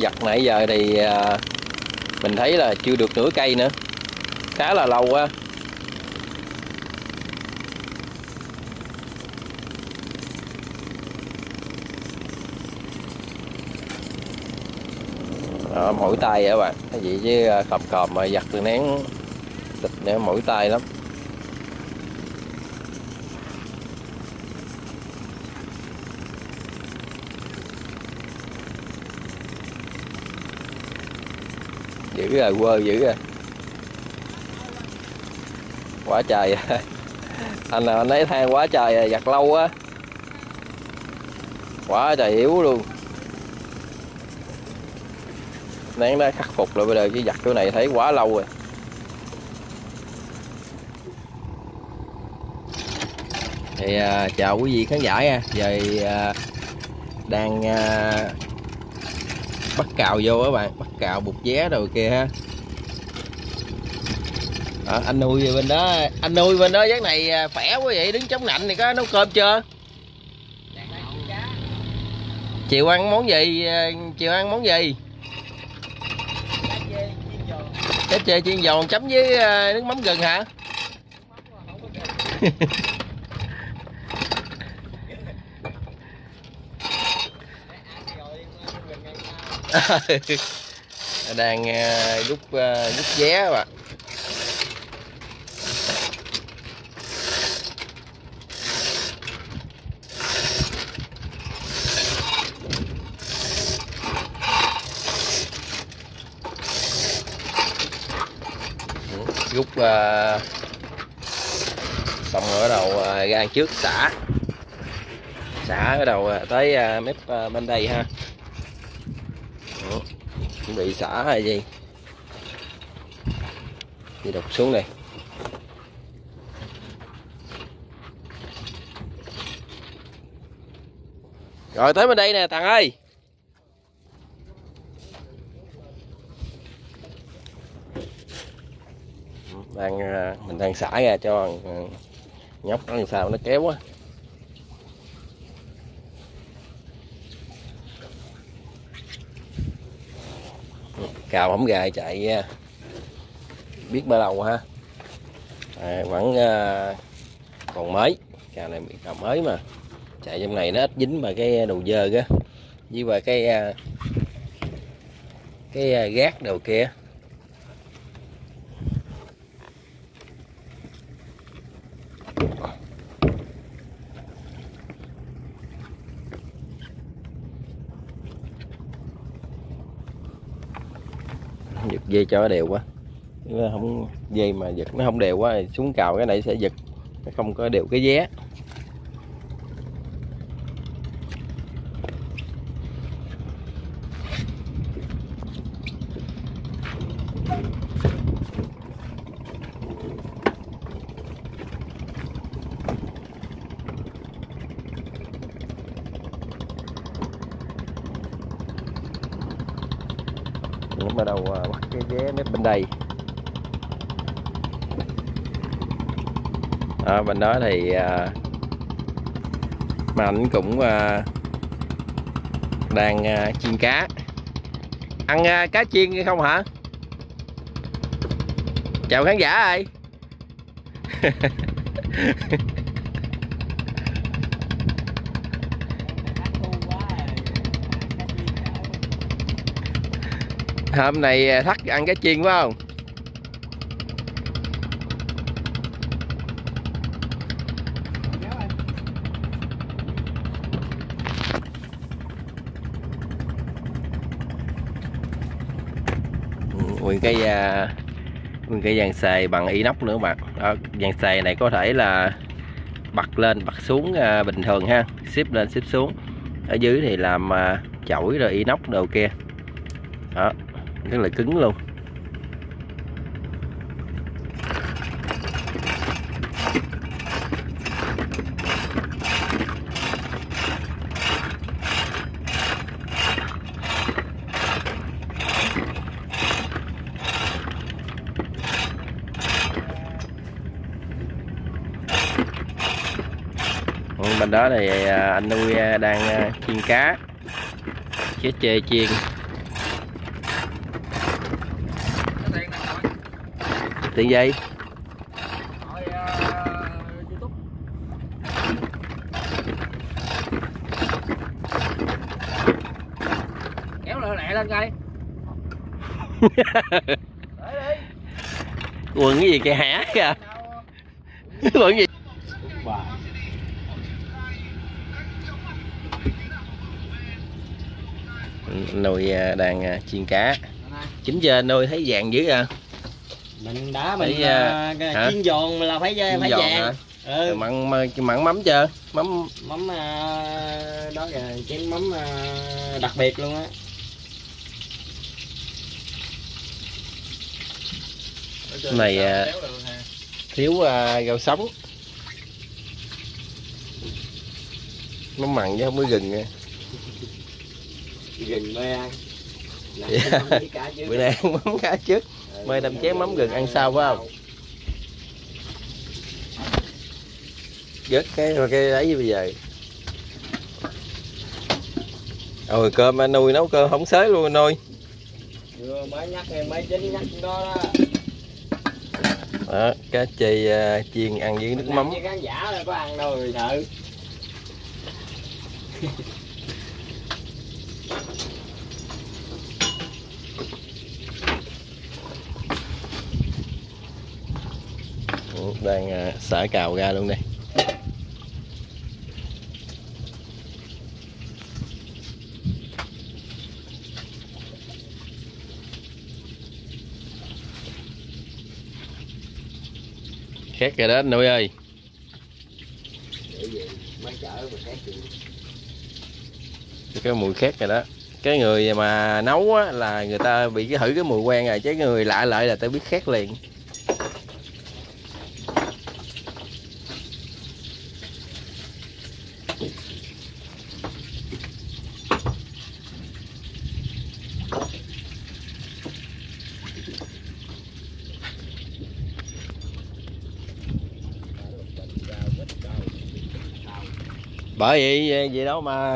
giặt nãy giờ thì à, mình thấy là chưa được nửa cây nữa. Khá là lâu quá. À, Đó, mỗi tay các bạn? Cái gì chứ à, cọp cọp mà giặt từ nén thịt nữa mỗi tay lắm. Dữ rồi quơ dữ rồi quá trời à. anh nào anh lấy than quá trời rồi, giặt lâu á quá trời yếu luôn. Nén đã khắc phục rồi bây giờ chứ giặt chỗ này thấy quá lâu rồi. Thì à, chào quý vị khán giả nha. Giờ à, đang à, bắt cào vô các bạn bắt cào bục vé rồi kìa ha. À, anh nuôi bên đó anh nuôi bên đó giấc này à, khỏe quá vậy đứng chống nạnh này có nấu cơm chưa? Chiều ăn món gì à, chiều ăn món gì? Cá chê chiên giòn. Chấm với à, nước mắm gừng hả? đang uh, rút đang ờ, rút ờ, rút vé các bạn. Rút uh, xong rồi bắt đầu uh, ra trước xả. Xả bắt đầu uh, tới uh, mép uh, bên đây ha. Ủa, bị xả hay gì? Đi đục xuống đây. Rồi, tới bên đây nè, thằng ơi. Đang à, mình đang xả ra cho à, nhóc nó làm sao nó kéo quá. Cào không gài chạy à, biết bao lâu ha. À, vẫn à, còn mới cào này bị cào mới mà. Chạy trong này nó ít dính mà cái đồ dơ á với và cái à, cái à, gác đầu kia giật dây cho nó đều quá. Nó không. Dây mà giật nó không đều quá xuống cào cái này sẽ giật nó không có đều cái vé Nó bắt đầu à, bắt cái vé mép bên đây. À, bên đó thì à, Mạnh cũng à, đang à, chiên cá. Ăn à, cá chiên không hả? Chào khán giả ơi. hôm nay à, thắt ăn cá chiên phải không? Ừ, nguyên cái à, nguyên cái dàn xề bằng inox nữa bạn. Đó, dàn xề này có thể là bật lên bật xuống à, bình thường ha. Ship lên ship xuống. Ở dưới thì làm à, chổi rồi inox đồ kia rất là cứng luôn. Bên đó thì à, anh nuôi à, đang à, chiên cá. Chế chê chiên. Tiền gì? Kéo lẹ lẹ lên coi. Quần cái gì kìa hả kìa? Quần gì? Nồi à, đang à, chiên cá. Này, chín giờ nồi thấy vàng dữ à mình đã Phải, mình à, uh, hả? chiên giòn là phải Chiên phải giòn vàng. hả? ừ. mặn mặn mắm chưa? Mắm mắm uh, đó là chén mắm uh, đặc biệt luôn á. Này à, thiếu à, rau sống. Mắm mặn chứ không có gừng nha. Gừng mê ăn. Dạ. bữa nay ăn mắm cá trước mời đâm chén mắm gừng ăn sau phải không? vớt cái cái đấy bây giờ. Rồi cơm anh nuôi nấu cơm không xới luôn anh nuôi. Vừa mới nhắc em mới chính nhắc đó đó. Đó cá chi à, chiên ăn với nước mắm. khán giả là có ăn đâu rồi đang à, xả cào ra luôn đây. Khét rồi đó anh nội ơi. Cái mùi khét rồi đó. Cái người mà nấu á, là người ta bị cái thử cái mùi quen rồi chứ người lạ lại là tao biết khét liền. Bởi ờ, vậy vậy đó mà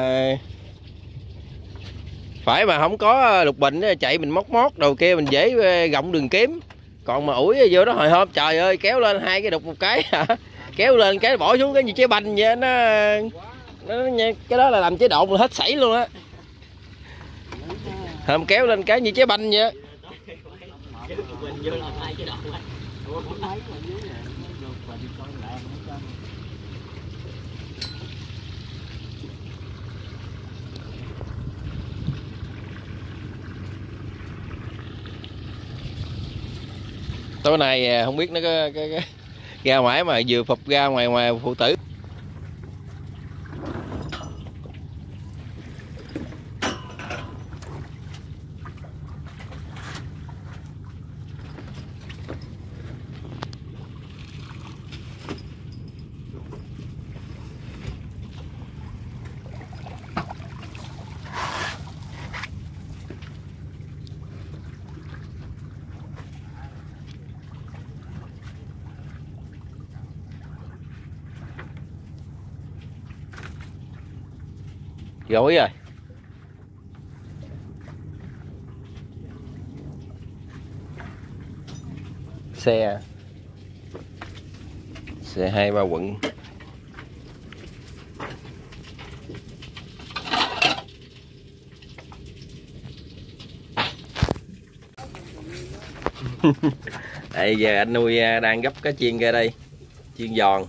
phải mà không có ờ, lục bình chạy mình móc mót đầu kia mình dễ ờ, gọng đường kiếm. Còn mà ủi vô đó hồi hôm trời ơi kéo lên hai cái đục một cái hả? Kéo lên cái bỏ xuống cái gì trái banh vậy nó, nó cái đó là làm chế độ mà hết sảy luôn á. Hôm kéo lên cái như trái banh vậy chứ mình vô làm hai cái đoạn á tối nay à, không biết nó có, có, có ra ngoài mà vừa phục ra ngoài ngoài phụ tử. Dối rồi. Xe. Xe hai ba quận. Đây giờ anh nuôi à, đang gấp cá chiên ra đây. Chiên giòn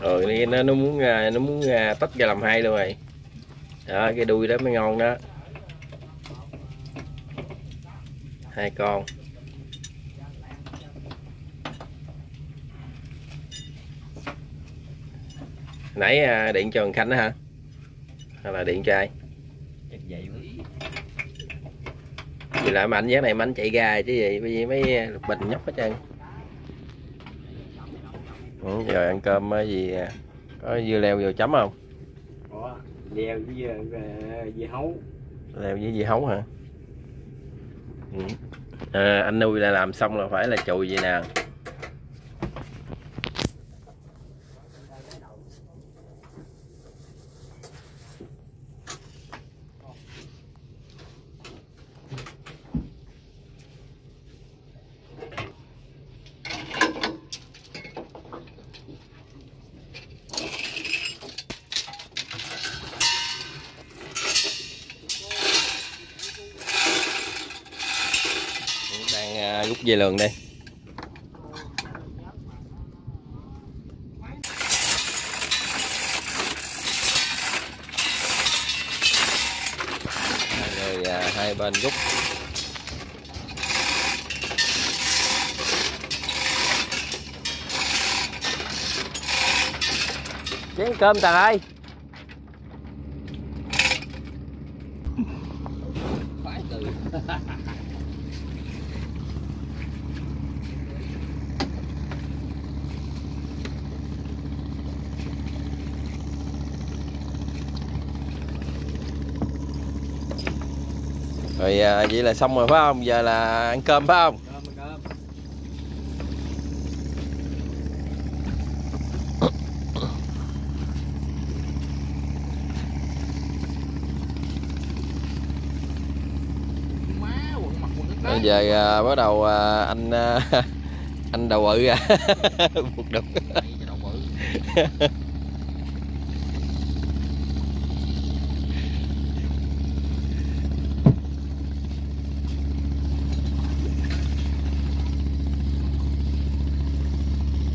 rồi nó nó, muốn à, nó muốn à, tách ra làm hai luôn rồi. Đó cái đuôi đó mới ngon đó. Hai con. Nãy à, điện cho thằng khanh đó hả? Hay là điện cho ai? Chắc vậy lại mạnh giá này mà anh chạy ra chứ gì bởi vì mấy lục bình nhóc hết trơn ừ, rồi ăn cơm gì à, có dưa leo vô chấm không? Ủa, đeo với dưa, ờ, dưa hấu. Leo với dưa hấu hả? Ừ. à, anh nuôi là làm xong là phải là chùi vậy nè rút dây lường đây rồi à, hai bên rút. Chén cơm tàng ơi phải từ. rồi à, vậy là xong rồi phải không? Giờ là ăn cơm phải không? Cơm cơm bây giờ à, bắt đầu à, anh à, anh đầu bự à. Buộc đục đầu bự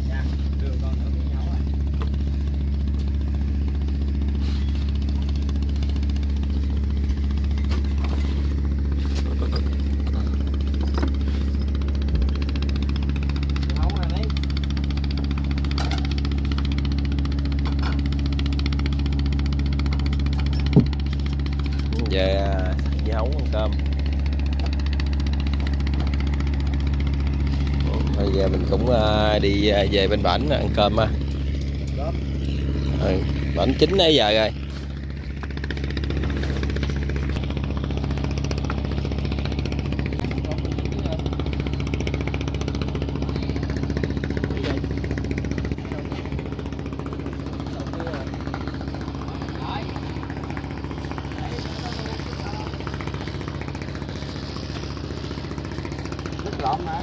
Dạ, đưa con nữa với nhau rồi. Nấu rồi đấy. Giờ à, với hấu ăn cơm. Bây giờ mình cũng à, đi à, về bên bển ăn cơm ha. Cơm. ừ, bển chín nãy giờ rồi Nước lộn mà.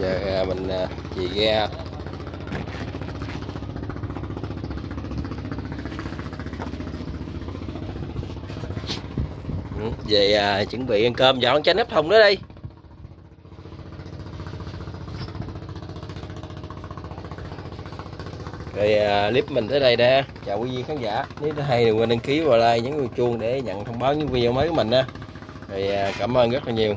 giờ à, mình về ghe ừ, về à, chuẩn bị ăn cơm. Dọn cho nếp thùng nữa đi rồi à, clip mình tới đây nè chào quý vị khán giả. Nếu thấy hay đừng quên đăng ký và like nhấn vào chuông để nhận thông báo những video mới của mình nha. Rồi à, cảm ơn rất là nhiều.